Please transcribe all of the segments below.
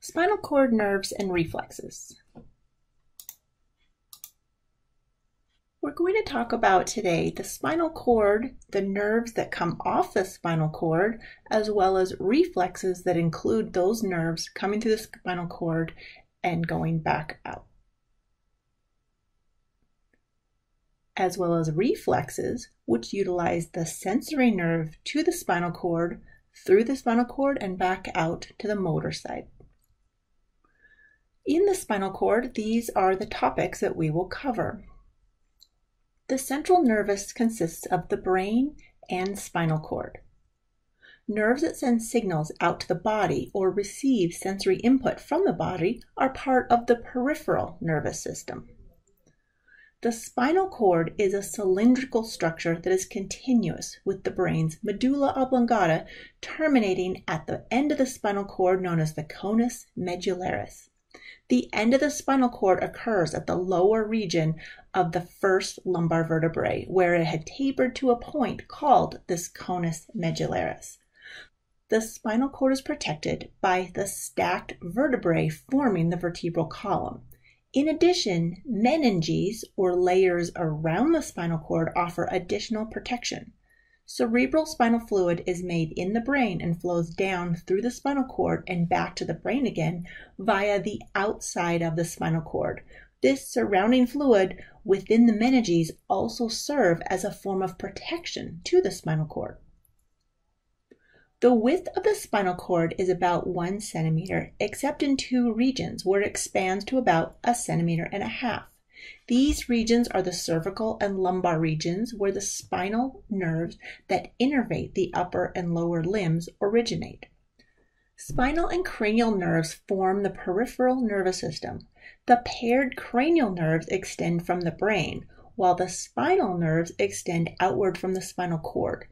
Spinal cord nerves and reflexes. We're going to talk about today the spinal cord, the nerves that come off the spinal cord, as well as reflexes that include those nerves coming through the spinal cord and going back out. As well as reflexes, which utilize the sensory nerve to the spinal cord, through the spinal cord, and back out to the motor side. In the spinal cord, these are the topics that we will cover. The central nervous consists of the brain and spinal cord. Nerves that send signals out to the body or receive sensory input from the body are part of the peripheral nervous system. The spinal cord is a cylindrical structure that is continuous with the brain's medulla oblongata terminating at the end of the spinal cord known as the conus medullaris. The end of the spinal cord occurs at the lower region of the first lumbar vertebrae, where it had tapered to a point called this conus medullaris. The spinal cord is protected by the stacked vertebrae forming the vertebral column. In addition, meninges, or layers around the spinal cord, offer additional protection. Cerebral spinal fluid is made in the brain and flows down through the spinal cord and back to the brain again via the outside of the spinal cord. This surrounding fluid within the meninges also serve as a form of protection to the spinal cord. The width of the spinal cord is about one centimeter, except in two regions where it expands to about a centimeter and a half. These regions are the cervical and lumbar regions where the spinal nerves that innervate the upper and lower limbs originate. Spinal and cranial nerves form the peripheral nervous system. The paired cranial nerves extend from the brain, while the spinal nerves extend outward from the spinal cord.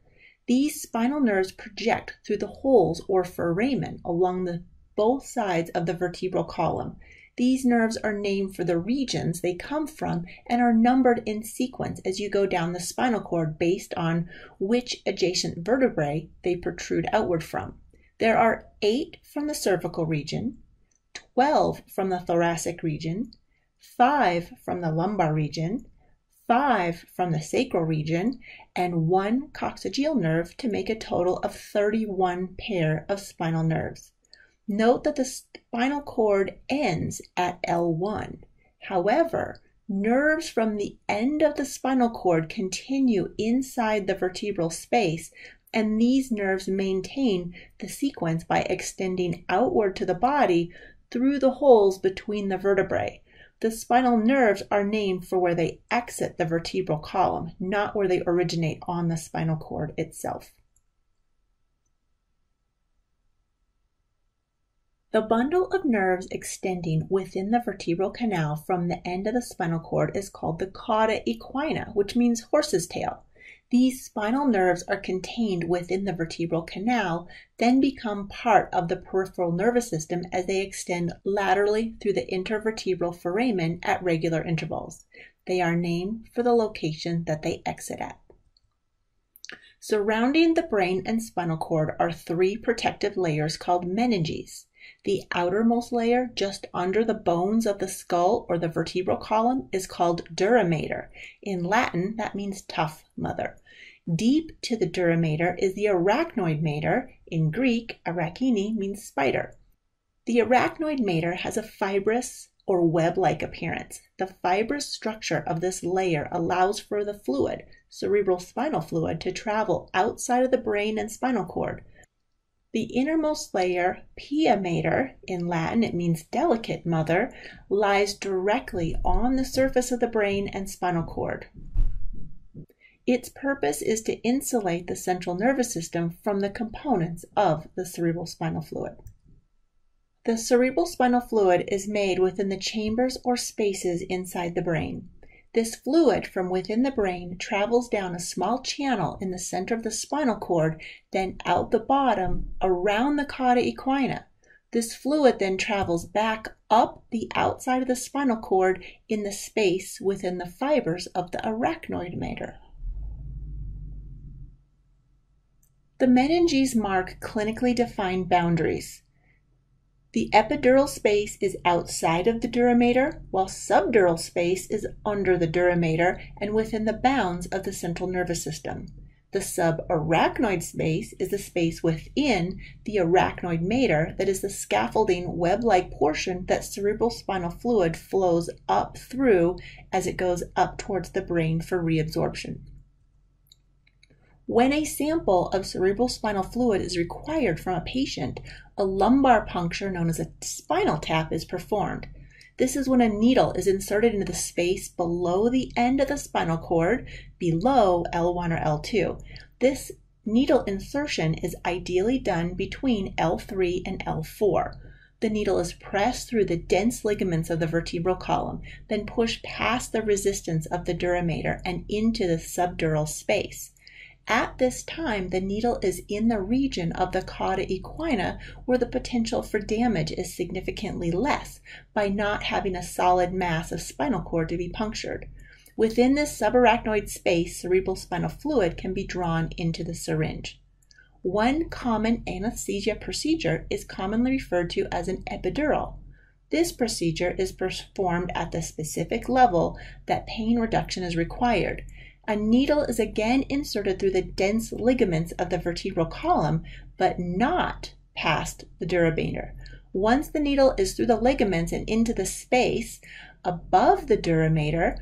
These spinal nerves project through the holes or foramen along the both sides of the vertebral column. These nerves are named for the regions they come from and are numbered in sequence as you go down the spinal cord based on which adjacent vertebrae they protrude outward from. There are eight from the cervical region, 12 from the thoracic region, five from the lumbar region, five from the sacral region, and one coccygeal nerve to make a total of 31 pair of spinal nerves. Note that the spinal cord ends at L1. However, nerves from the end of the spinal cord continue inside the vertebral space, and these nerves maintain the sequence by extending outward to the body through the holes between the vertebrae. The spinal nerves are named for where they exit the vertebral column, not where they originate on the spinal cord itself. The bundle of nerves extending within the vertebral canal from the end of the spinal cord is called the cauda equina, which means horse's tail. These spinal nerves are contained within the vertebral canal, then become part of the peripheral nervous system as they extend laterally through the intervertebral foramen at regular intervals. They are named for the location that they exit at. Surrounding the brain and spinal cord are three protective layers called meninges. The outermost layer, just under the bones of the skull or the vertebral column, is called dura mater. In Latin, that means tough mother. Deep to the dura mater is the arachnoid mater. In Greek, arachne means spider. The arachnoid mater has a fibrous or web-like appearance. The fibrous structure of this layer allows for the fluid, cerebral spinal fluid, to travel outside of the brain and spinal cord. The innermost layer, pia mater, in Latin it means delicate mother, lies directly on the surface of the brain and spinal cord. Its purpose is to insulate the central nervous system from the components of the cerebral spinal fluid. The cerebral spinal fluid is made within the chambers or spaces inside the brain. This fluid from within the brain travels down a small channel in the center of the spinal cord, then out the bottom around the cauda equina. This fluid then travels back up the outside of the spinal cord in the space within the fibers of the arachnoid mater. The meninges mark clinically defined boundaries. The epidural space is outside of the duramater, while subdural space is under the duramater and within the bounds of the central nervous system. The subarachnoid space is the space within the arachnoid mater that is the scaffolding web-like portion that cerebral spinal fluid flows up through as it goes up towards the brain for reabsorption. When a sample of cerebral spinal fluid is required from a patient, a lumbar puncture known as a spinal tap is performed. This is when a needle is inserted into the space below the end of the spinal cord, below L1 or L2. This needle insertion is ideally done between L3 and L4. The needle is pressed through the dense ligaments of the vertebral column, then pushed past the resistance of the duramater and into the subdural space. At this time, the needle is in the region of the cauda equina where the potential for damage is significantly less by not having a solid mass of spinal cord to be punctured. Within this subarachnoid space, cerebral spinal fluid can be drawn into the syringe. One common anesthesia procedure is commonly referred to as an epidural. This procedure is performed at the specific level that pain reduction is required a needle is again inserted through the dense ligaments of the vertebral column, but not past the duramater. Once the needle is through the ligaments and into the space above the duramater,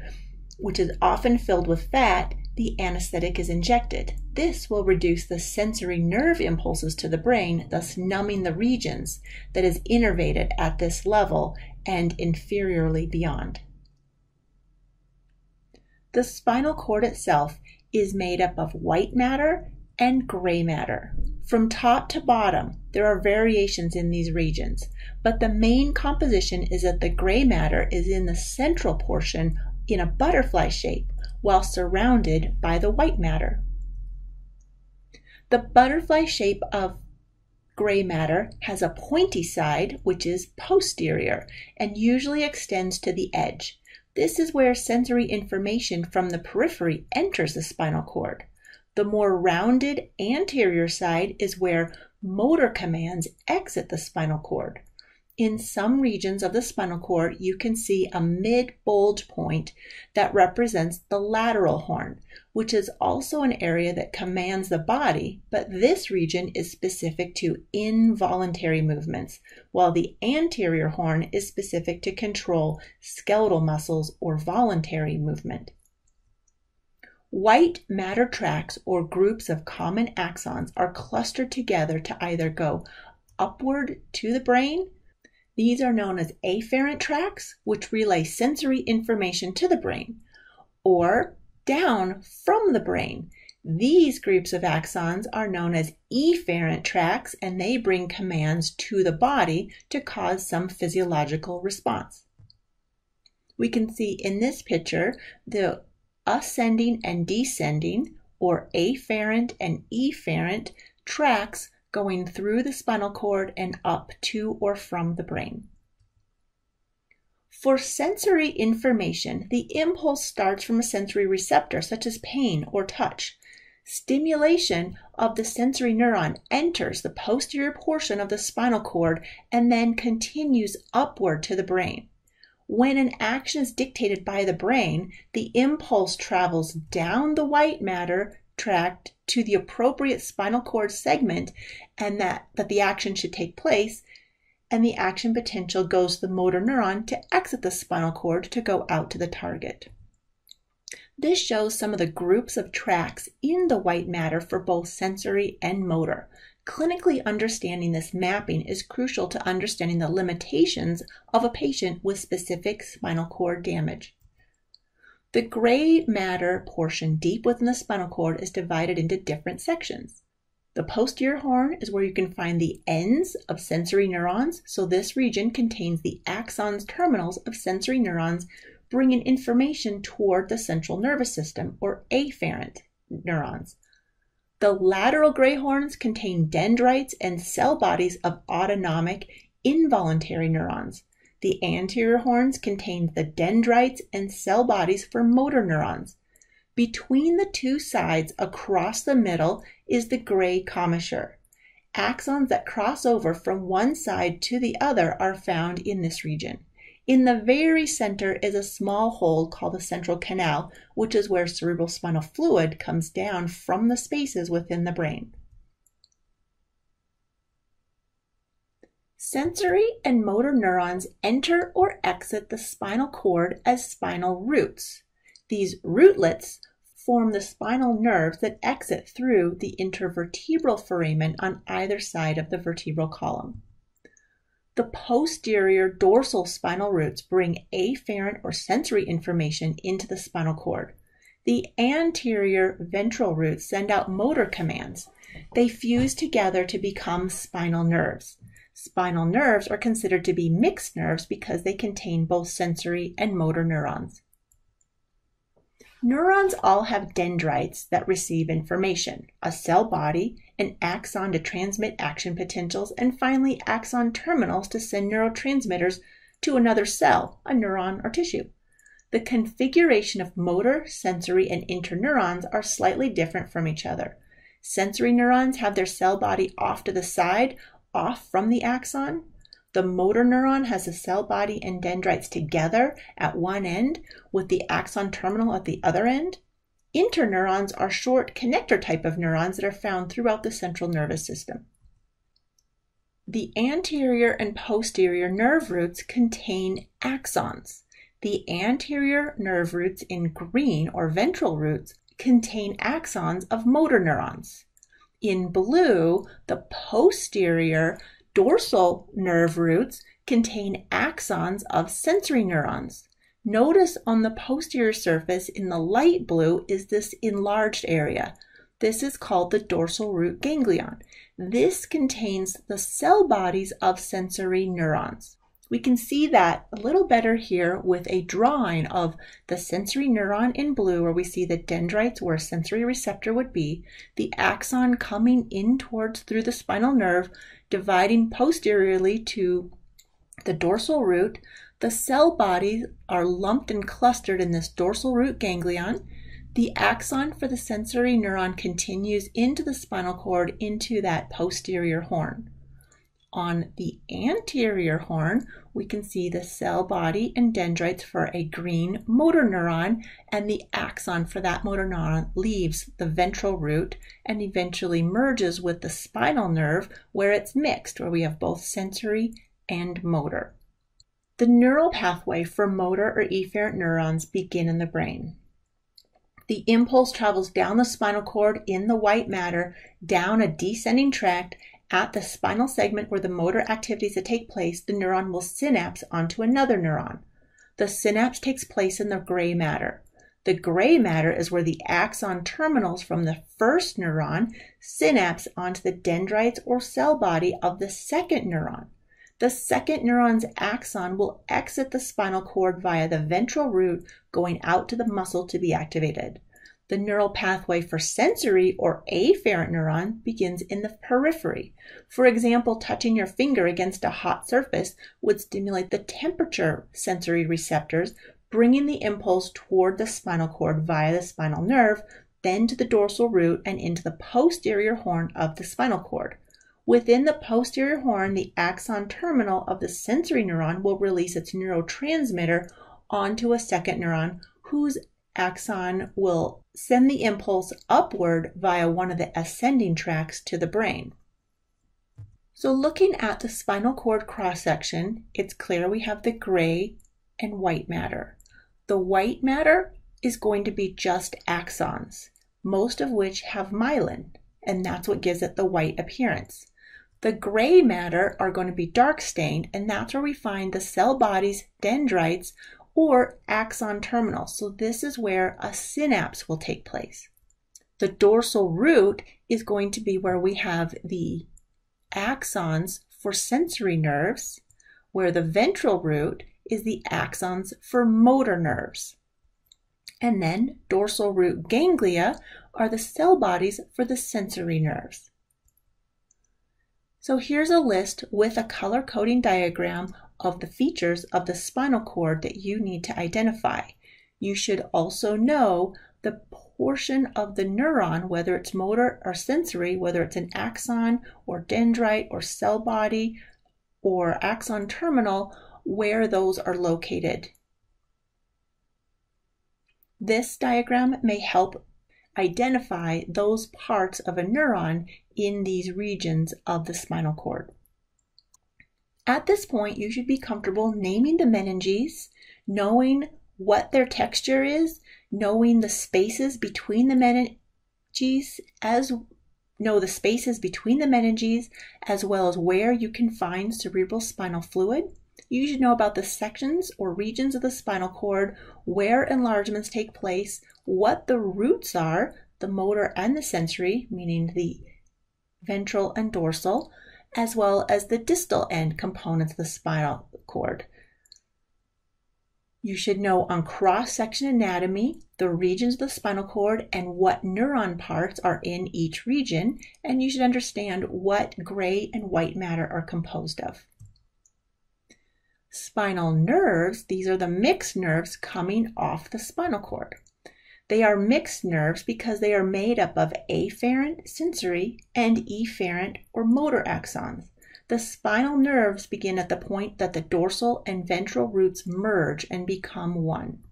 which is often filled with fat, the anesthetic is injected. This will reduce the sensory nerve impulses to the brain, thus numbing the regions that is innervated at this level and inferiorly beyond. The spinal cord itself is made up of white matter and gray matter. From top to bottom, there are variations in these regions, but the main composition is that the gray matter is in the central portion in a butterfly shape, while surrounded by the white matter. The butterfly shape of gray matter has a pointy side, which is posterior, and usually extends to the edge. This is where sensory information from the periphery enters the spinal cord. The more rounded anterior side is where motor commands exit the spinal cord. In some regions of the spinal cord, you can see a mid bulge point that represents the lateral horn, which is also an area that commands the body, but this region is specific to involuntary movements, while the anterior horn is specific to control skeletal muscles or voluntary movement. White matter tracts or groups of common axons are clustered together to either go upward to the brain these are known as afferent tracts, which relay sensory information to the brain, or down from the brain. These groups of axons are known as efferent tracts, and they bring commands to the body to cause some physiological response. We can see in this picture the ascending and descending, or afferent and efferent tracts going through the spinal cord and up to or from the brain. For sensory information, the impulse starts from a sensory receptor such as pain or touch. Stimulation of the sensory neuron enters the posterior portion of the spinal cord and then continues upward to the brain. When an action is dictated by the brain, the impulse travels down the white matter tract to the appropriate spinal cord segment and that, that the action should take place, and the action potential goes to the motor neuron to exit the spinal cord to go out to the target. This shows some of the groups of tracks in the white matter for both sensory and motor. Clinically understanding this mapping is crucial to understanding the limitations of a patient with specific spinal cord damage. The gray matter portion deep within the spinal cord is divided into different sections. The posterior horn is where you can find the ends of sensory neurons, so this region contains the axons terminals of sensory neurons bringing information toward the central nervous system, or afferent neurons. The lateral gray horns contain dendrites and cell bodies of autonomic involuntary neurons. The anterior horns contain the dendrites and cell bodies for motor neurons. Between the two sides across the middle is the gray commissure. Axons that cross over from one side to the other are found in this region. In the very center is a small hole called the central canal, which is where cerebral spinal fluid comes down from the spaces within the brain. Sensory and motor neurons enter or exit the spinal cord as spinal roots. These rootlets form the spinal nerves that exit through the intervertebral foramen on either side of the vertebral column. The posterior dorsal spinal roots bring afferent or sensory information into the spinal cord. The anterior ventral roots send out motor commands. They fuse together to become spinal nerves. Spinal nerves are considered to be mixed nerves because they contain both sensory and motor neurons. Neurons all have dendrites that receive information, a cell body, an axon to transmit action potentials, and finally axon terminals to send neurotransmitters to another cell, a neuron or tissue. The configuration of motor, sensory, and interneurons are slightly different from each other. Sensory neurons have their cell body off to the side, off from the axon. The motor neuron has the cell body and dendrites together at one end with the axon terminal at the other end. Interneurons are short connector type of neurons that are found throughout the central nervous system. The anterior and posterior nerve roots contain axons. The anterior nerve roots in green or ventral roots contain axons of motor neurons. In blue, the posterior dorsal nerve roots contain axons of sensory neurons. Notice on the posterior surface in the light blue is this enlarged area. This is called the dorsal root ganglion. This contains the cell bodies of sensory neurons. We can see that a little better here with a drawing of the sensory neuron in blue where we see the dendrites where a sensory receptor would be, the axon coming in towards through the spinal nerve, dividing posteriorly to the dorsal root. The cell bodies are lumped and clustered in this dorsal root ganglion. The axon for the sensory neuron continues into the spinal cord into that posterior horn. On the anterior horn, we can see the cell body and dendrites for a green motor neuron, and the axon for that motor neuron leaves the ventral root and eventually merges with the spinal nerve where it's mixed, where we have both sensory and motor. The neural pathway for motor or efferent neurons begin in the brain. The impulse travels down the spinal cord in the white matter, down a descending tract, at the spinal segment where the motor activities that take place, the neuron will synapse onto another neuron. The synapse takes place in the gray matter. The gray matter is where the axon terminals from the first neuron synapse onto the dendrites or cell body of the second neuron. The second neuron's axon will exit the spinal cord via the ventral root going out to the muscle to be activated. The neural pathway for sensory or afferent neuron begins in the periphery. For example, touching your finger against a hot surface would stimulate the temperature sensory receptors, bringing the impulse toward the spinal cord via the spinal nerve, then to the dorsal root and into the posterior horn of the spinal cord. Within the posterior horn, the axon terminal of the sensory neuron will release its neurotransmitter onto a second neuron whose axon will send the impulse upward via one of the ascending tracks to the brain. So looking at the spinal cord cross section, it's clear we have the gray and white matter. The white matter is going to be just axons, most of which have myelin, and that's what gives it the white appearance. The gray matter are going to be dark stained, and that's where we find the cell bodies, dendrites, or axon terminal. So this is where a synapse will take place. The dorsal root is going to be where we have the axons for sensory nerves, where the ventral root is the axons for motor nerves. And then dorsal root ganglia are the cell bodies for the sensory nerves. So here's a list with a color coding diagram of the features of the spinal cord that you need to identify. You should also know the portion of the neuron, whether it's motor or sensory, whether it's an axon or dendrite or cell body or axon terminal, where those are located. This diagram may help identify those parts of a neuron in these regions of the spinal cord. At this point, you should be comfortable naming the meninges, knowing what their texture is, knowing the spaces between the meninges as know the spaces between the meninges as well as where you can find cerebral spinal fluid. You should know about the sections or regions of the spinal cord, where enlargements take place, what the roots are, the motor and the sensory, meaning the ventral and dorsal, as well as the distal end components of the spinal cord. You should know on cross-section anatomy, the regions of the spinal cord and what neuron parts are in each region, and you should understand what gray and white matter are composed of. Spinal nerves, these are the mixed nerves coming off the spinal cord. They are mixed nerves because they are made up of afferent sensory and efferent or motor axons. The spinal nerves begin at the point that the dorsal and ventral roots merge and become one.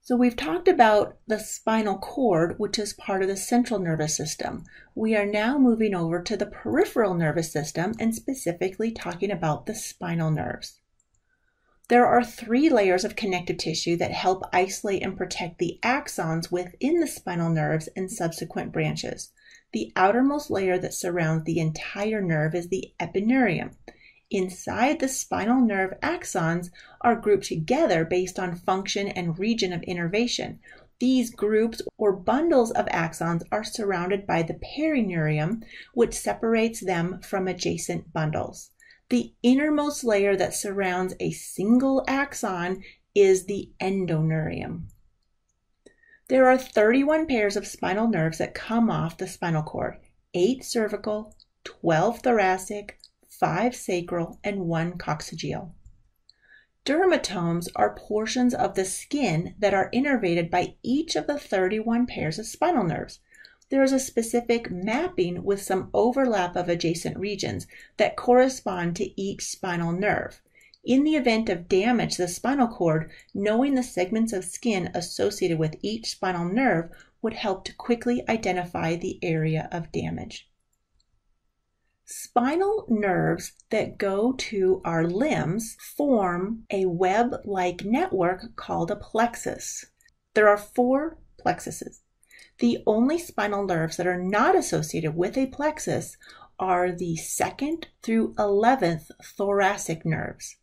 So we've talked about the spinal cord, which is part of the central nervous system. We are now moving over to the peripheral nervous system and specifically talking about the spinal nerves. There are three layers of connective tissue that help isolate and protect the axons within the spinal nerves and subsequent branches. The outermost layer that surrounds the entire nerve is the epineurium. Inside the spinal nerve axons are grouped together based on function and region of innervation. These groups or bundles of axons are surrounded by the perineurium, which separates them from adjacent bundles. The innermost layer that surrounds a single axon is the endoneurium. There are 31 pairs of spinal nerves that come off the spinal cord 8 cervical, 12 thoracic, 5 sacral, and 1 coccygeal. Dermatomes are portions of the skin that are innervated by each of the 31 pairs of spinal nerves. There is a specific mapping with some overlap of adjacent regions that correspond to each spinal nerve. In the event of damage to the spinal cord, knowing the segments of skin associated with each spinal nerve would help to quickly identify the area of damage. Spinal nerves that go to our limbs form a web-like network called a plexus. There are four plexuses. The only spinal nerves that are not associated with a plexus are the second through 11th thoracic nerves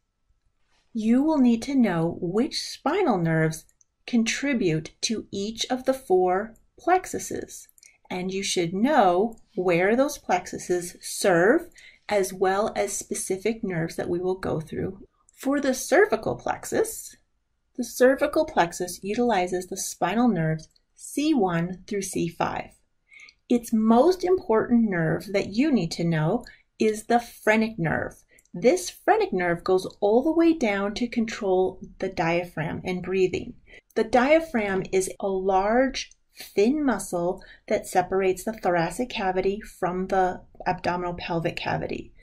you will need to know which spinal nerves contribute to each of the four plexuses. And you should know where those plexuses serve as well as specific nerves that we will go through. For the cervical plexus, the cervical plexus utilizes the spinal nerves C1 through C5. Its most important nerve that you need to know is the phrenic nerve. This phrenic nerve goes all the way down to control the diaphragm and breathing. The diaphragm is a large, thin muscle that separates the thoracic cavity from the abdominal pelvic cavity.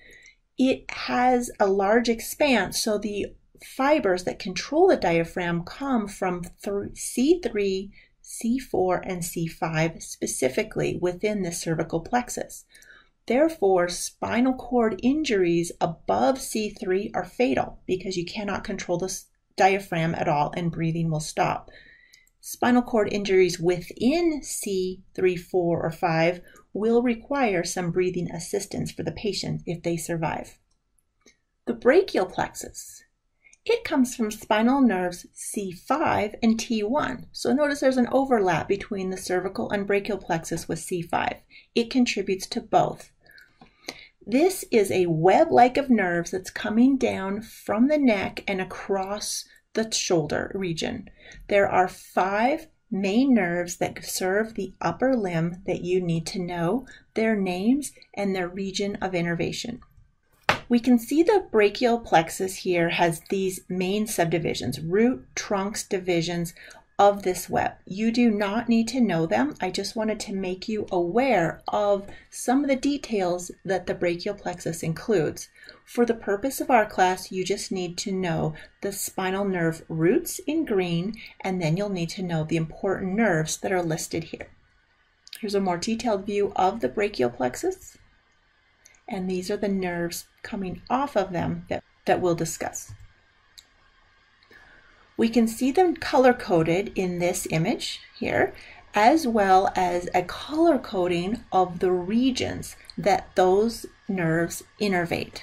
It has a large expanse, so the fibers that control the diaphragm come from C3, C4, and C5 specifically within the cervical plexus. Therefore, spinal cord injuries above C3 are fatal because you cannot control the diaphragm at all and breathing will stop. Spinal cord injuries within C3, 4, or 5 will require some breathing assistance for the patient if they survive. The brachial plexus. It comes from spinal nerves C5 and T1. So notice there's an overlap between the cervical and brachial plexus with C5. It contributes to both. This is a web-like of nerves that's coming down from the neck and across the shoulder region. There are five main nerves that serve the upper limb that you need to know, their names, and their region of innervation. We can see the brachial plexus here has these main subdivisions, root, trunks, divisions, of this web. You do not need to know them. I just wanted to make you aware of some of the details that the brachial plexus includes. For the purpose of our class, you just need to know the spinal nerve roots in green, and then you'll need to know the important nerves that are listed here. Here's a more detailed view of the brachial plexus, and these are the nerves coming off of them that, that we'll discuss. We can see them color coded in this image here, as well as a color coding of the regions that those nerves innervate.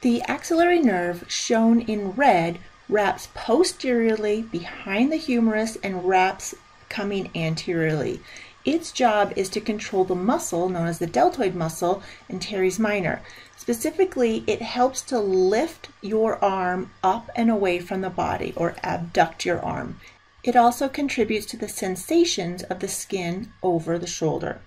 The axillary nerve shown in red wraps posteriorly behind the humerus and wraps coming anteriorly. Its job is to control the muscle known as the deltoid muscle in teres minor. Specifically, it helps to lift your arm up and away from the body or abduct your arm. It also contributes to the sensations of the skin over the shoulder.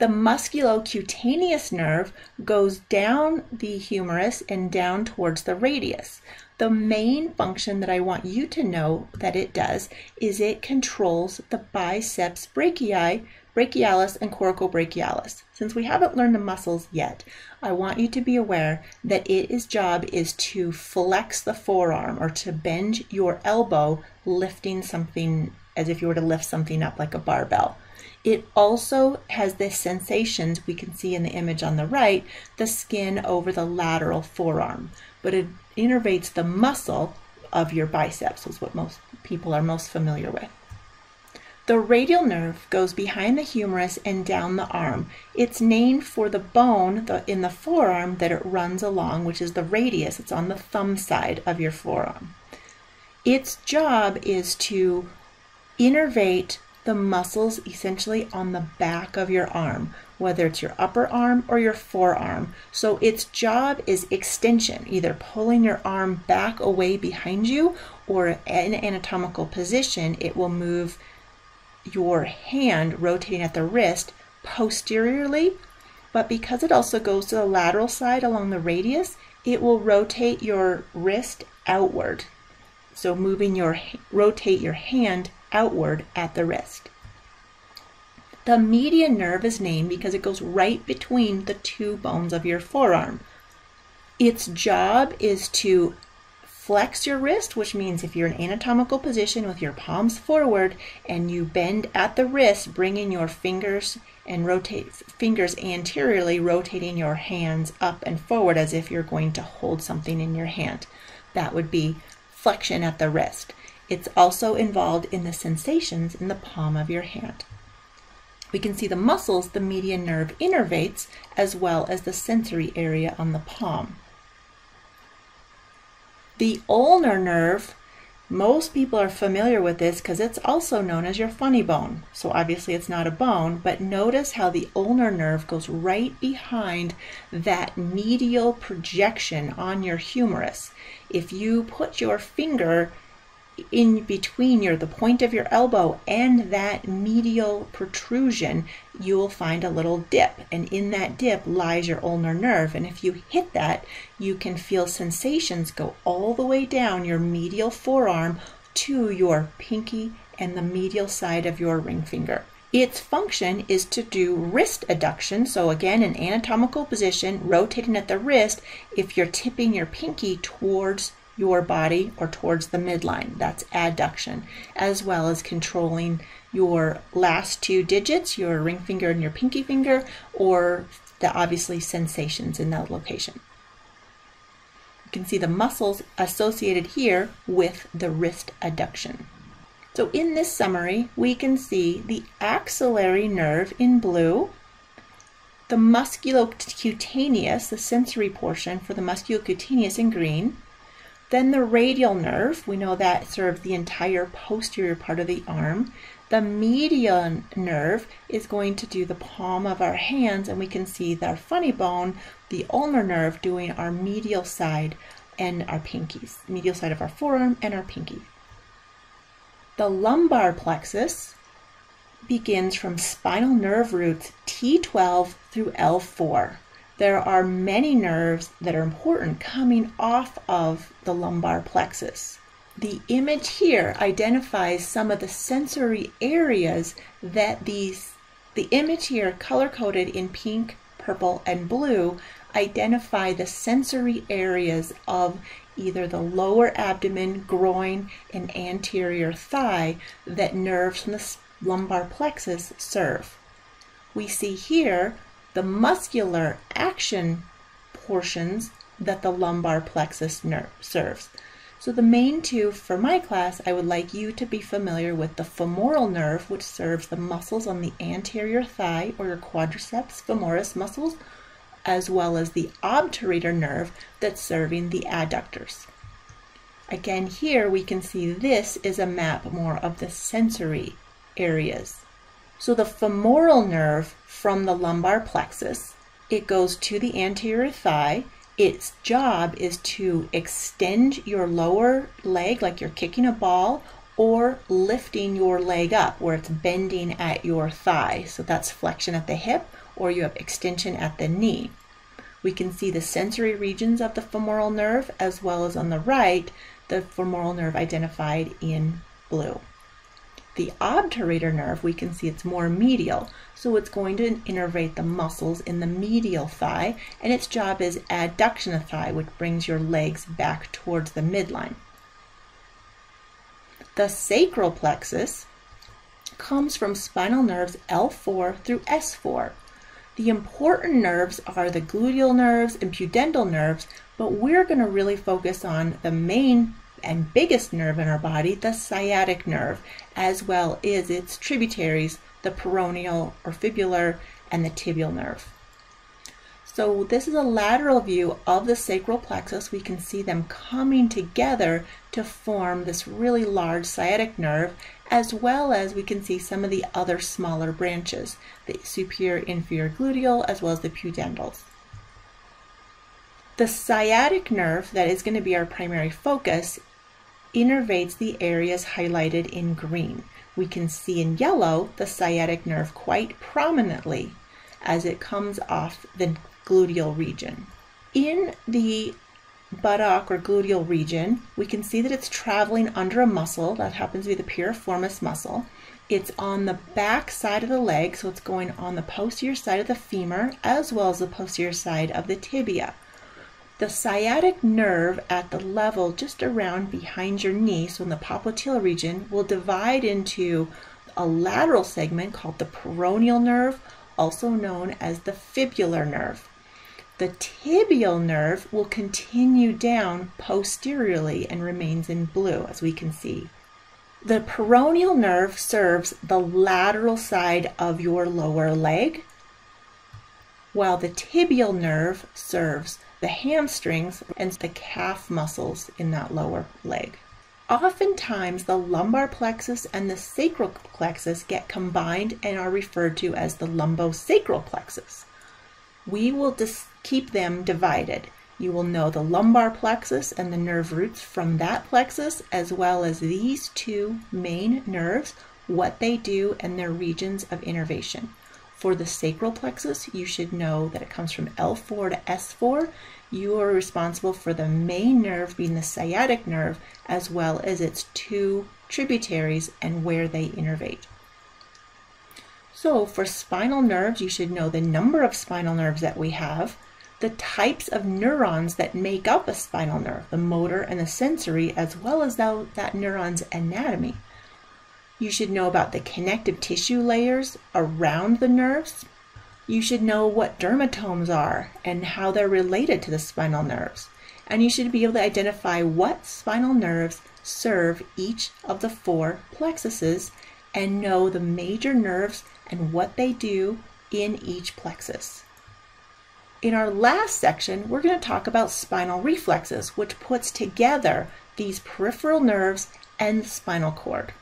The musculocutaneous nerve goes down the humerus and down towards the radius. The main function that I want you to know that it does is it controls the biceps brachii, brachialis, and coracobrachialis. Since we haven't learned the muscles yet, I want you to be aware that its job is to flex the forearm or to bend your elbow, lifting something as if you were to lift something up like a barbell. It also has the sensations we can see in the image on the right, the skin over the lateral forearm, but it innervates the muscle of your biceps, is what most people are most familiar with. The radial nerve goes behind the humerus and down the arm. It's named for the bone in the forearm that it runs along, which is the radius. It's on the thumb side of your forearm. Its job is to innervate the muscles essentially on the back of your arm, whether it's your upper arm or your forearm. So its job is extension, either pulling your arm back away behind you or in anatomical position, it will move your hand rotating at the wrist posteriorly. But because it also goes to the lateral side along the radius, it will rotate your wrist outward. So moving your rotate your hand outward at the wrist. The median nerve is named because it goes right between the two bones of your forearm. Its job is to flex your wrist, which means if you're in anatomical position with your palms forward and you bend at the wrist, bringing your fingers and rotate fingers anteriorly, rotating your hands up and forward as if you're going to hold something in your hand. That would be flexion at the wrist. It's also involved in the sensations in the palm of your hand. We can see the muscles the median nerve innervates as well as the sensory area on the palm. The ulnar nerve, most people are familiar with this because it's also known as your funny bone. So obviously it's not a bone, but notice how the ulnar nerve goes right behind that medial projection on your humerus. If you put your finger in between your the point of your elbow and that medial protrusion you will find a little dip. And in that dip lies your ulnar nerve. And if you hit that you can feel sensations go all the way down your medial forearm to your pinky and the medial side of your ring finger. Its function is to do wrist adduction. So, again, an anatomical position, rotating at the wrist. If you're tipping your pinky towards your body or towards the midline. That's adduction, as well as controlling your last two digits, your ring finger and your pinky finger, or the obviously sensations in that location. You can see the muscles associated here with the wrist adduction. So in this summary, we can see the axillary nerve in blue, the musculocutaneous, the sensory portion for the musculocutaneous in green, then the radial nerve, we know that serves the entire posterior part of the arm. The median nerve is going to do the palm of our hands, and we can see our funny bone, the ulnar nerve, doing our medial side and our pinkies, medial side of our forearm and our pinky. The lumbar plexus begins from spinal nerve roots T12 through L4 there are many nerves that are important coming off of the lumbar plexus. the image here identifies some of the sensory areas that these, the image here color coded in pink, purple, and blue identify the sensory areas of either the lower abdomen, groin, and anterior thigh that nerves from the lumbar plexus serve. We see here the muscular action portions that the lumbar plexus nerve serves. So the main two for my class, I would like you to be familiar with the femoral nerve, which serves the muscles on the anterior thigh or your quadriceps femoris muscles, as well as the obturator nerve that's serving the adductors. Again, here we can see this is a map more of the sensory areas. So the femoral nerve from the lumbar plexus, it goes to the anterior thigh its job is to extend your lower leg like you're kicking a ball or lifting your leg up where it's bending at your thigh. So that's flexion at the hip or you have extension at the knee. We can see the sensory regions of the femoral nerve as well as on the right, the femoral nerve identified in blue. The obturator nerve, we can see it's more medial, so it's going to innervate the muscles in the medial thigh, and its job is adduction of thigh, which brings your legs back towards the midline. The sacral plexus comes from spinal nerves L4 through S4. The important nerves are the gluteal nerves and pudendal nerves, but we're going to really focus on the main and biggest nerve in our body, the sciatic nerve, as well as its tributaries, the peroneal or fibular and the tibial nerve. So this is a lateral view of the sacral plexus. We can see them coming together to form this really large sciatic nerve, as well as we can see some of the other smaller branches, the superior inferior gluteal, as well as the pudendals. The sciatic nerve that is going to be our primary focus innervates the areas highlighted in green. We can see in yellow the sciatic nerve quite prominently as it comes off the gluteal region. In the buttock or gluteal region, we can see that it's traveling under a muscle, that happens to be the piriformis muscle. It's on the back side of the leg, so it's going on the posterior side of the femur as well as the posterior side of the tibia. The sciatic nerve at the level just around behind your knee, so in the popliteal region, will divide into a lateral segment called the peroneal nerve, also known as the fibular nerve. The tibial nerve will continue down posteriorly and remains in blue, as we can see. The peroneal nerve serves the lateral side of your lower leg, while the tibial nerve serves the hamstrings and the calf muscles in that lower leg. Oftentimes, the lumbar plexus and the sacral plexus get combined and are referred to as the lumbosacral plexus. We will just keep them divided. You will know the lumbar plexus and the nerve roots from that plexus, as well as these two main nerves, what they do, and their regions of innervation. For the sacral plexus, you should know that it comes from L4 to S4. You are responsible for the main nerve being the sciatic nerve, as well as its two tributaries and where they innervate. So for spinal nerves, you should know the number of spinal nerves that we have, the types of neurons that make up a spinal nerve, the motor and the sensory, as well as though that neuron's anatomy. You should know about the connective tissue layers around the nerves. You should know what dermatomes are and how they're related to the spinal nerves. And you should be able to identify what spinal nerves serve each of the four plexuses and know the major nerves and what they do in each plexus. In our last section, we're going to talk about spinal reflexes, which puts together these peripheral nerves and the spinal cord.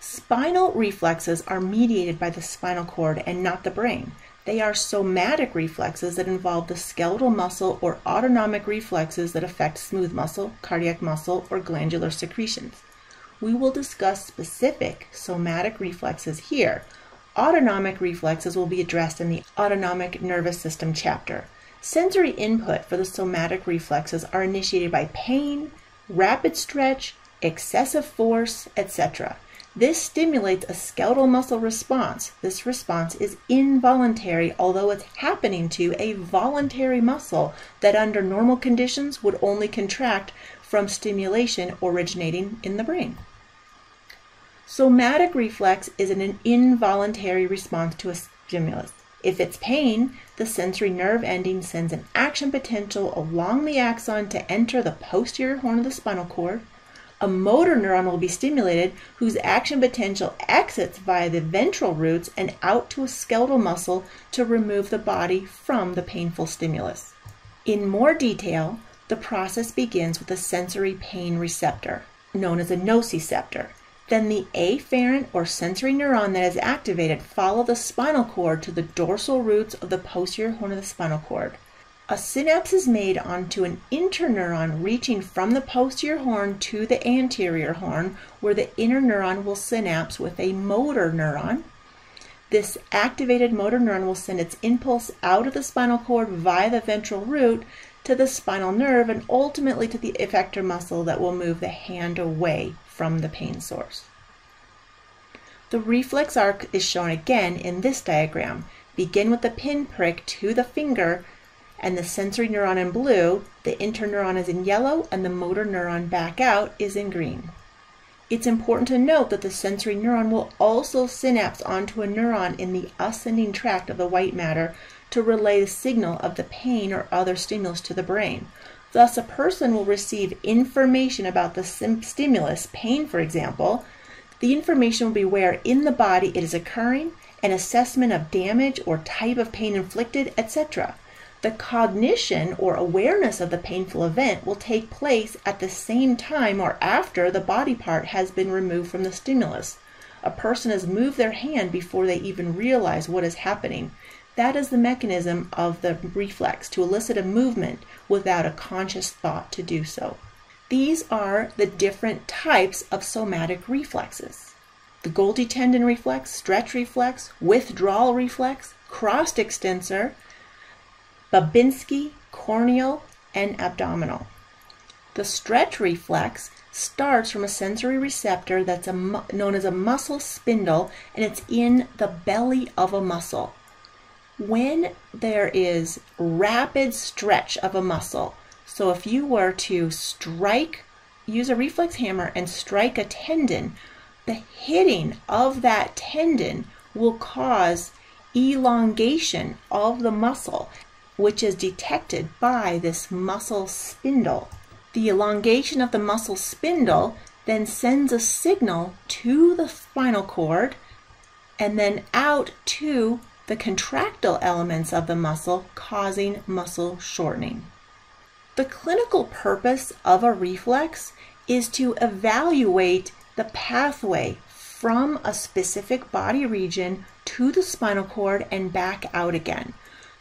Spinal reflexes are mediated by the spinal cord and not the brain. They are somatic reflexes that involve the skeletal muscle or autonomic reflexes that affect smooth muscle, cardiac muscle, or glandular secretions. We will discuss specific somatic reflexes here. Autonomic reflexes will be addressed in the autonomic nervous system chapter. Sensory input for the somatic reflexes are initiated by pain, rapid stretch, excessive force, etc. This stimulates a skeletal muscle response. This response is involuntary, although it's happening to a voluntary muscle that under normal conditions would only contract from stimulation originating in the brain. Somatic reflex is an involuntary response to a stimulus. If it's pain, the sensory nerve ending sends an action potential along the axon to enter the posterior horn of the spinal cord a motor neuron will be stimulated whose action potential exits via the ventral roots and out to a skeletal muscle to remove the body from the painful stimulus. In more detail, the process begins with a sensory pain receptor, known as a nociceptor. Then the afferent or sensory neuron that is activated follow the spinal cord to the dorsal roots of the posterior horn of the spinal cord. A synapse is made onto an interneuron reaching from the posterior horn to the anterior horn, where the interneuron will synapse with a motor neuron. This activated motor neuron will send its impulse out of the spinal cord via the ventral root to the spinal nerve and ultimately to the effector muscle that will move the hand away from the pain source. The reflex arc is shown again in this diagram. Begin with the pinprick to the finger and the sensory neuron in blue, the interneuron is in yellow, and the motor neuron back out is in green. It's important to note that the sensory neuron will also synapse onto a neuron in the ascending tract of the white matter to relay the signal of the pain or other stimulus to the brain. Thus, a person will receive information about the stimulus, pain for example. The information will be where in the body it is occurring, an assessment of damage or type of pain inflicted, etc the cognition or awareness of the painful event will take place at the same time or after the body part has been removed from the stimulus. A person has moved their hand before they even realize what is happening. That is the mechanism of the reflex to elicit a movement without a conscious thought to do so. These are the different types of somatic reflexes. The Golgi tendon reflex, stretch reflex, withdrawal reflex, crossed extensor, Babinski, corneal, and abdominal. The stretch reflex starts from a sensory receptor that's a, known as a muscle spindle and it's in the belly of a muscle. When there is rapid stretch of a muscle, so if you were to strike, use a reflex hammer and strike a tendon, the hitting of that tendon will cause elongation of the muscle which is detected by this muscle spindle. The elongation of the muscle spindle then sends a signal to the spinal cord and then out to the contractile elements of the muscle, causing muscle shortening. The clinical purpose of a reflex is to evaluate the pathway from a specific body region to the spinal cord and back out again.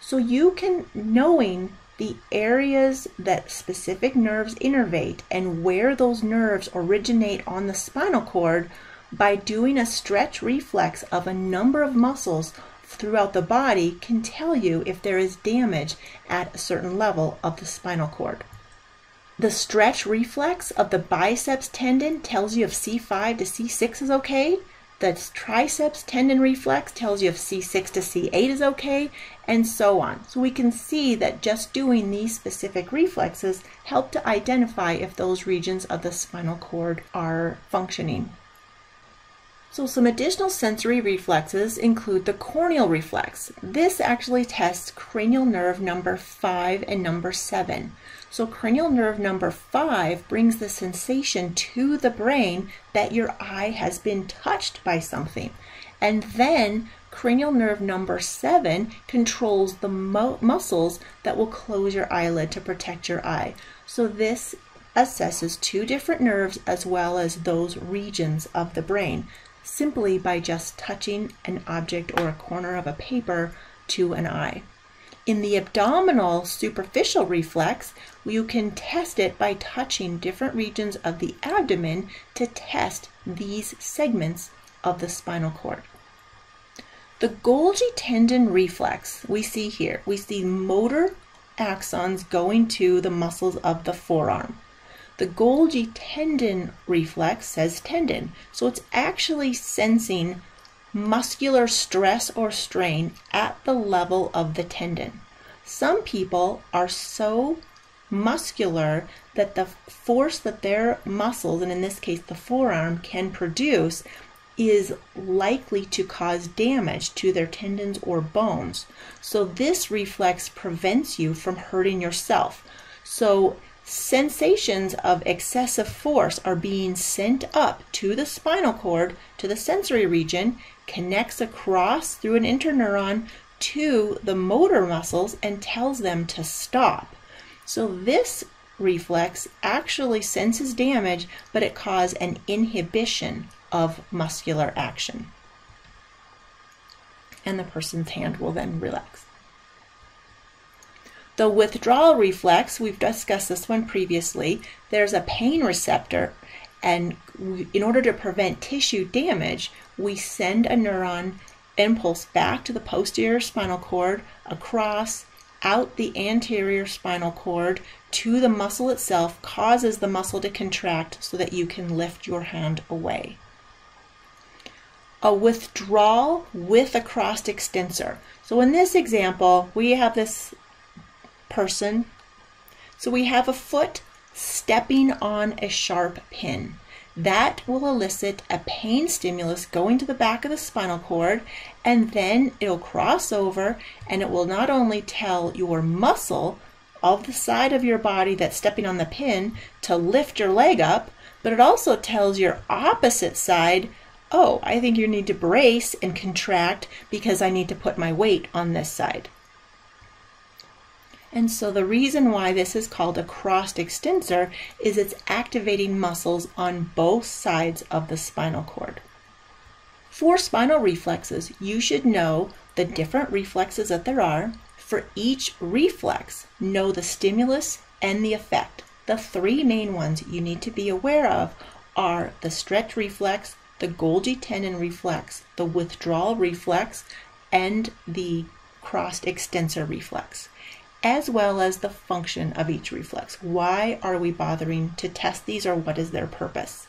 So you can, knowing the areas that specific nerves innervate and where those nerves originate on the spinal cord by doing a stretch reflex of a number of muscles throughout the body can tell you if there is damage at a certain level of the spinal cord. The stretch reflex of the biceps tendon tells you if C5 to C6 is okay. The triceps tendon reflex tells you if C6 to C8 is okay, and so on. So we can see that just doing these specific reflexes help to identify if those regions of the spinal cord are functioning. So some additional sensory reflexes include the corneal reflex. This actually tests cranial nerve number 5 and number 7. So cranial nerve number five brings the sensation to the brain that your eye has been touched by something. And then cranial nerve number seven controls the mu muscles that will close your eyelid to protect your eye. So this assesses two different nerves as well as those regions of the brain simply by just touching an object or a corner of a paper to an eye. In the abdominal superficial reflex, you can test it by touching different regions of the abdomen to test these segments of the spinal cord. The Golgi tendon reflex we see here, we see motor axons going to the muscles of the forearm. The Golgi tendon reflex says tendon, so it's actually sensing muscular stress or strain at the level of the tendon. Some people are so muscular that the force that their muscles, and in this case the forearm, can produce is likely to cause damage to their tendons or bones. So this reflex prevents you from hurting yourself. So sensations of excessive force are being sent up to the spinal cord, to the sensory region, connects across through an interneuron to the motor muscles and tells them to stop. So this reflex actually senses damage, but it causes an inhibition of muscular action. And the person's hand will then relax. The withdrawal reflex, we've discussed this one previously, there's a pain receptor, and in order to prevent tissue damage, we send a neuron impulse back to the posterior spinal cord, across, out the anterior spinal cord to the muscle itself, causes the muscle to contract so that you can lift your hand away. A withdrawal with a crossed extensor. So in this example, we have this person. So we have a foot stepping on a sharp pin. That will elicit a pain stimulus going to the back of the spinal cord, and then it'll cross over and it will not only tell your muscle of the side of your body that's stepping on the pin to lift your leg up, but it also tells your opposite side, oh, I think you need to brace and contract because I need to put my weight on this side. And so the reason why this is called a crossed extensor is it's activating muscles on both sides of the spinal cord. For spinal reflexes, you should know the different reflexes that there are. For each reflex, know the stimulus and the effect. The three main ones you need to be aware of are the stretch reflex, the Golgi tendon reflex, the withdrawal reflex, and the crossed extensor reflex as well as the function of each reflex. Why are we bothering to test these or what is their purpose?